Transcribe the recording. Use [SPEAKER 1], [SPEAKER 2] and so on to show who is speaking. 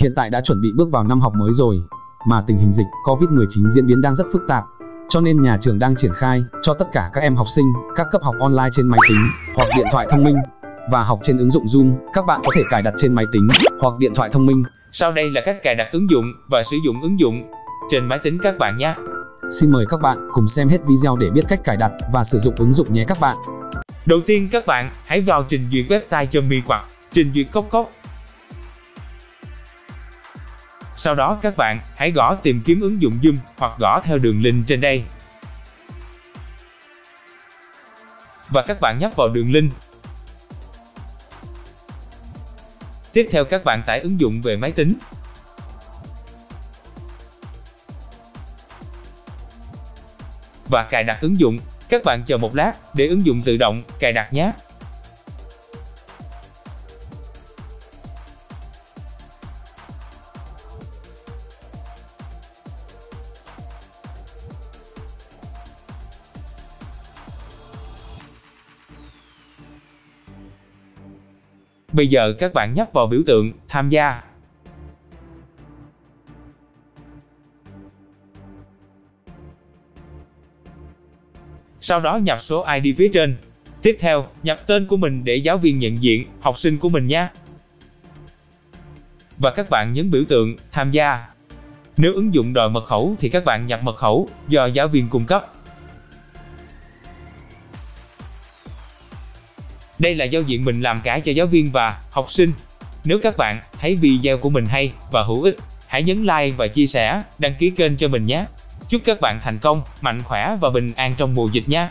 [SPEAKER 1] Hiện tại đã chuẩn bị bước vào năm học mới rồi, mà tình hình dịch COVID-19 diễn biến đang rất phức tạp. Cho nên nhà trường đang triển khai cho tất cả các em học sinh các cấp học online trên máy tính hoặc điện thoại thông minh và học trên ứng dụng Zoom. Các bạn có thể cài đặt trên máy tính hoặc điện thoại thông minh.
[SPEAKER 2] Sau đây là cách cài đặt ứng dụng và sử dụng ứng dụng trên máy tính các bạn nhé.
[SPEAKER 1] Xin mời các bạn cùng xem hết video để biết cách cài đặt và sử dụng ứng dụng nhé các bạn.
[SPEAKER 2] Đầu tiên các bạn hãy vào trình duyệt website cho mi hoặc trình duyệt cốc cốc. Sau đó các bạn hãy gõ tìm kiếm ứng dụng Zoom hoặc gõ theo đường link trên đây. Và các bạn nhấp vào đường link. Tiếp theo các bạn tải ứng dụng về máy tính. Và cài đặt ứng dụng. Các bạn chờ một lát để ứng dụng tự động, cài đặt nhé. Bây giờ các bạn nhấp vào biểu tượng tham gia. Sau đó nhập số ID phía trên. Tiếp theo, nhập tên của mình để giáo viên nhận diện học sinh của mình nhé. Và các bạn nhấn biểu tượng tham gia. Nếu ứng dụng đòi mật khẩu thì các bạn nhập mật khẩu do giáo viên cung cấp. Đây là giao diện mình làm cả cho giáo viên và học sinh. Nếu các bạn thấy video của mình hay và hữu ích, hãy nhấn like và chia sẻ, đăng ký kênh cho mình nhé. Chúc các bạn thành công, mạnh khỏe và bình an trong mùa dịch nhé.